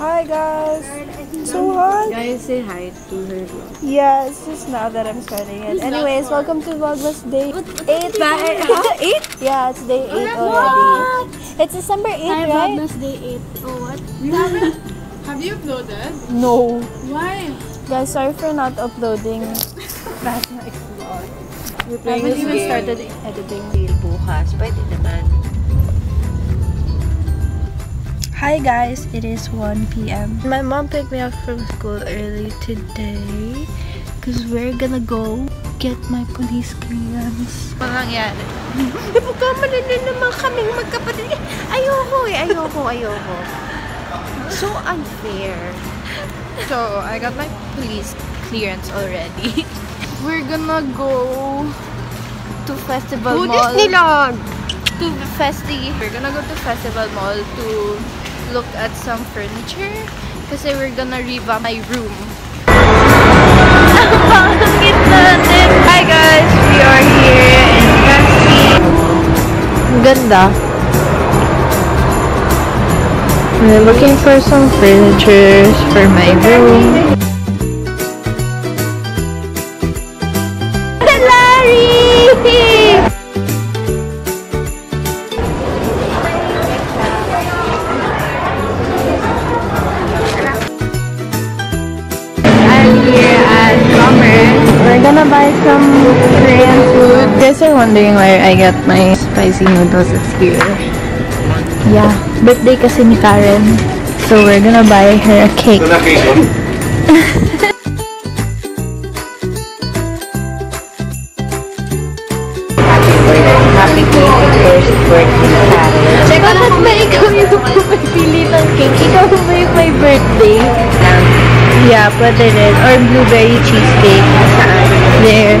Hi guys! So hot! Guys, say hi to her vlog. Yeah, it's just now that I'm starting it. Anyways, welcome to Vlogmas Day 8. Huh? Eight? Yeah, it's day 8 already. It's December 8, Hi, right? Vlogmas Day 8. Oh, what? Have you uploaded? No. Why? Guys, sorry for not uploading. Last night's vlog. We're I haven't even game. started editing. Deal bukas. Pwede naman. Hi guys, it is 1 p.m. My mom picked me up from school early today because we're gonna go get my police clearance. Parang yan. Ipagkamali din naman kaming magkapatid. Ayoko eh, ayoko, ayoko. So unfair. So, I got my police clearance already. we're gonna go to Festival Mall. Disneyland! to Festi. We're gonna go to Festival Mall to look at some furniture kasi we're gonna revamp my room. Ang pangit natin! Hi guys! We are here in Festi. Ganda. We're looking for some furniture for my room. Guys are wondering where I got my spicy noodles. It's here. Yeah, birthday kasi ni Karen. So we're gonna buy her a cake. Happy 21st birthday, Karen. Check out ba ikaw yung pumipili ng cake? Ikaw ba yung may birthday? Yeah, pwede rin. Or blueberry cheesecake. There.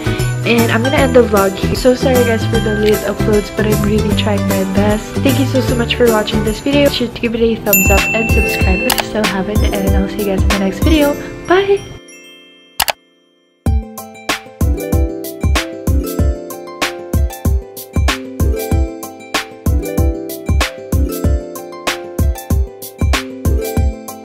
And I'm gonna end the vlog here. So sorry guys for the late uploads, but I'm really trying my best. Thank you so, so much for watching this video. Be sure to give it a thumbs up and subscribe if you still haven't. And I'll see you guys in the next video. Bye!